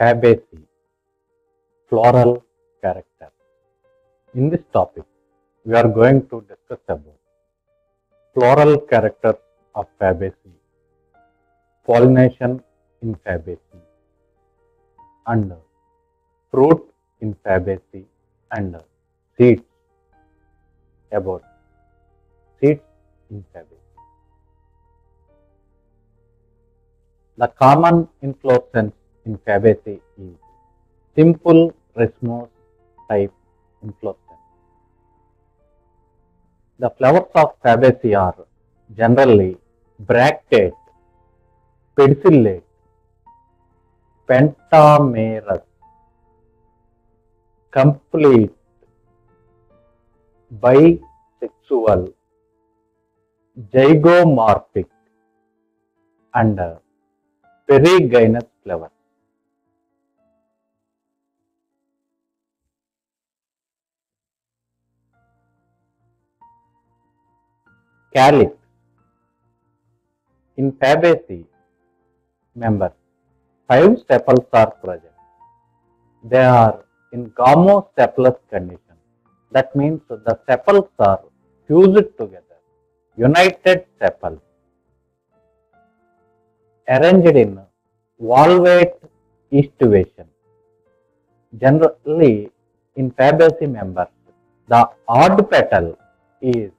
Fabaceae, floral character. In this topic, we are going to discuss about floral characters of Fabaceae, pollination in Fabaceae, and fruit in Fabaceae, and seeds about seeds in Fabaceae. The common inflorescence in Fabaceae is simple racemose type inflorescence. The flowers of Fabaceae are generally bractate, pedicellate, pentamerous, complete, bisexual, zygomorphic, and perigynous flowers. Calyx. In Fabaceae members, five sepals are present. They are in gomosepalous condition. That means the sepals are fused together, united sepals, arranged in valvate estivation. Generally, in Fabaceae members, the odd petal is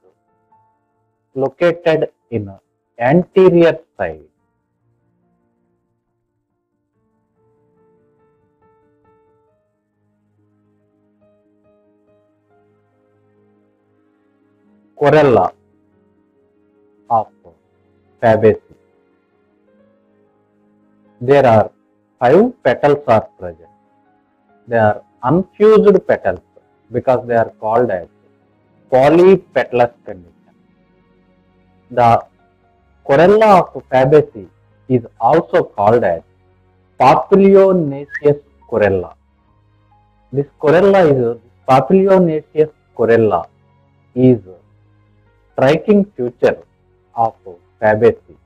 located in anterior side. Corolla of Fabaceae. There are five petals are present. They are unfused petals because they are called as polypetalous condition. The corolla of Fabaceae is also called as papilionaceous corolla. This corolla is papilionaceous corolla is striking feature of Fabaceae.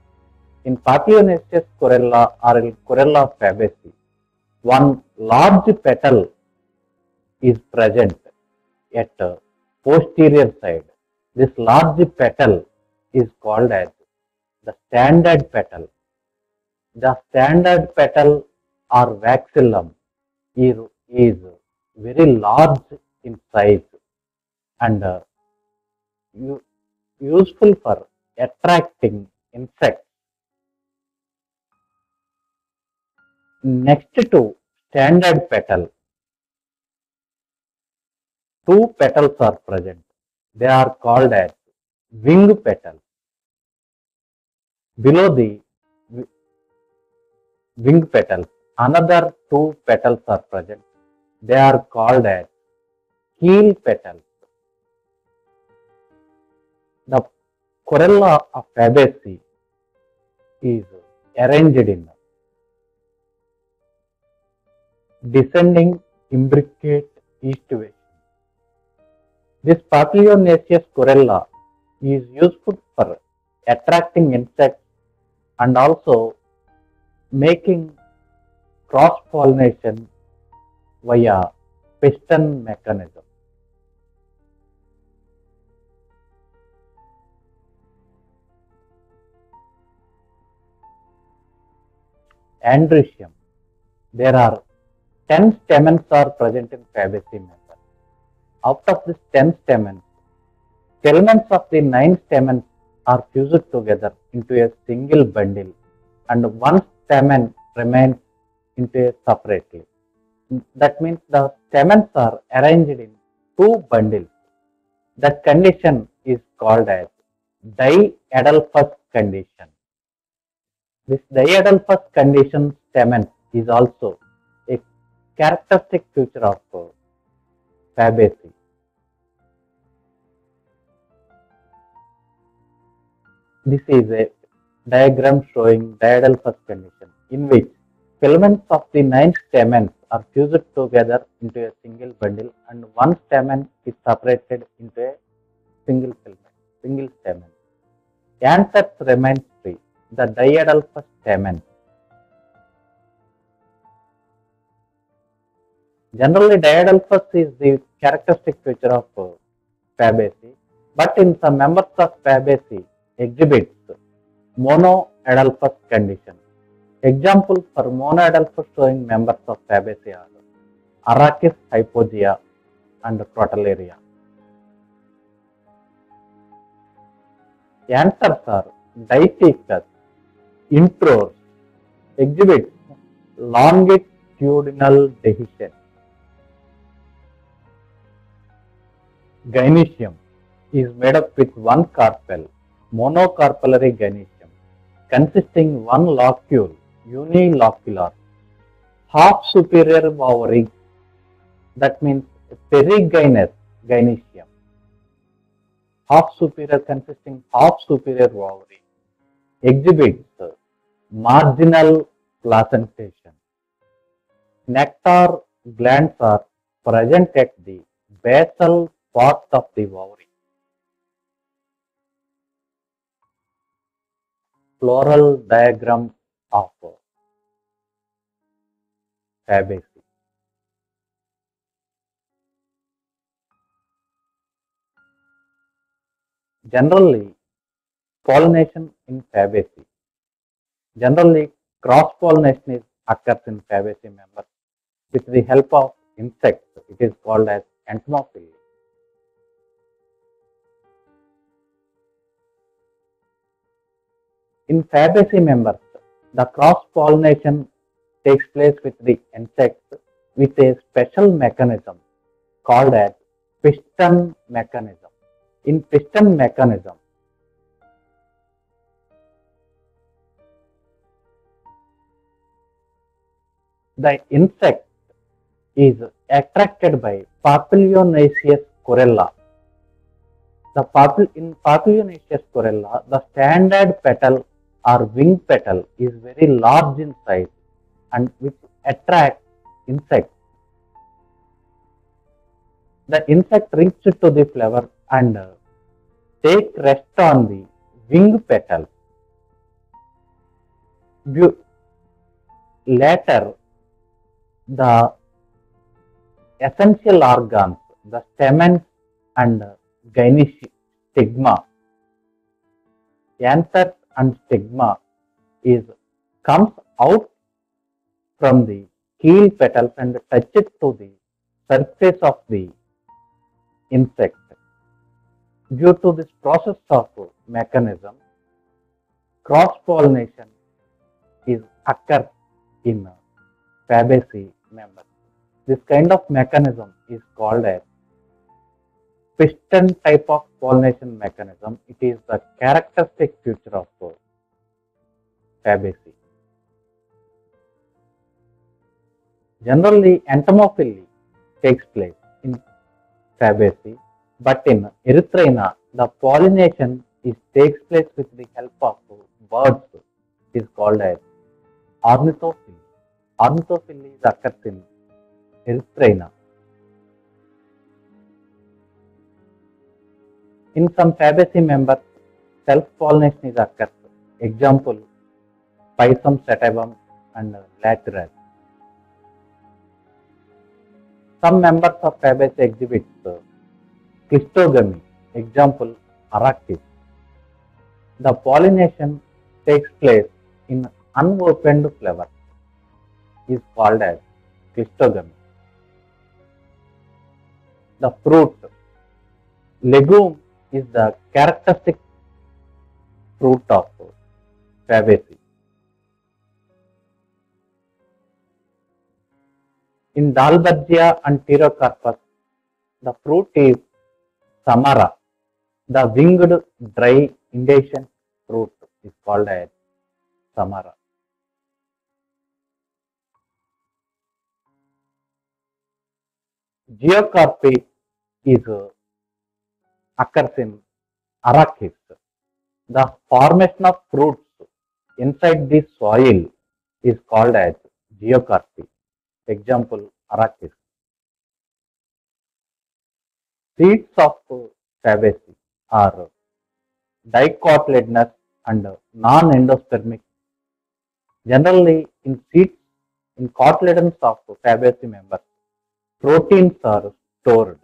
In papilionaceous corolla or corolla Fabaceae, one large petal is present at posterior side. This large petal is called as the standard petal. The standard petal or vexillum is, is very large in size and uh, useful for attracting insects. Next to standard petal, two petals are present. They are called as wing petals. Below the wing petals, another two petals are present. They are called as keel petals. The corolla of Fabaceae is arranged in descending imbricate estivation. This papilionaceous corolla is useful for attracting insects and also making cross pollination via piston mechanism. Androecium. There are 10 stamens are present in Fabaceae member. Out of these 10 stamens, filaments of the 9 stamens are fused together into a single bundle and one stamen remains into a separately. That means the stamens are arranged in two bundles. That condition is called as diadelphous condition. This diadelphous condition stamen is also a characteristic feature of Fabaceae. This is a diagram showing diadelphous condition in which filaments of the nine stamens are fused together into a single bundle and one stamen is separated into a single filament, single stamen. Anthers remains free. The diadelphous stamen Generally, diadelphous is the characteristic feature of Fabaceae, but in some members of Fabaceae exhibits monoadelphous condition. Examples for monoadelphous showing members of Fabaceae are Arachis hypogea and Crotalaria. Answers are Dipicus, intrors, exhibits longitudinal dehiscence. Gynoecium is made up with one carpel, monocarpellary gynoecium, consisting one locule, unilocular, half superior ovary, that means perigynous gynoecium, half superior consisting half superior ovary, exhibits marginal placentation. Nectar glands are present at the basal part of the ovary. Floral diagram of Fabaceae. Generally, pollination in Fabaceae. Generally, cross-pollination is occurs in Fabaceae members with the help of insects. It is called as entomophily. In Fabaceae members, the cross-pollination takes place with the insects with a special mechanism called as piston mechanism. In piston mechanism, the insect is attracted by Papilionaceous corolla. The papil in Papilionaceous corolla, the standard petal or wing petal is very large in size and which attracts insects. The insect reaches to the flower and uh, take rest on the wing petal. Later, the essential organs, the stamens and gynoeci stigma, anthers and stigma is comes out from the keel petals and touches to the surface of the insect. Due to this process of mechanism, cross pollination is occurs in Fabaceae members. This kind of mechanism is called as piston type of pollination mechanism. It is the characteristic feature of Fabaceae. Generally, entomophily takes place in Fabaceae, but in Erythrina, the pollination is takes place with the help of birds. It is called as ornithophily. Ornithophily occurs in Erythrina. In some Fabaceae members, self-pollination is occurs. Example, Pisum sativum and Lathyrus. Some members of Fabaceae exhibit uh, cleistogamy. Example, Arachis. The pollination takes place in unopened flower is called as cleistogamy. The fruit legume is the characteristic fruit of Fabaceae. In Dalbergia and Pterocarpus, the fruit is samara. The winged dry indentation fruit is called as samara. Geocarpy is uh, occurs in Arachis. The formation of fruits inside the soil is called as geocarpy. Example, Arachis. Seeds of Fabaceae are dicotyledonous and non-endospermic. Generally, in seeds, in cotyledons of Fabaceae members, proteins are stored.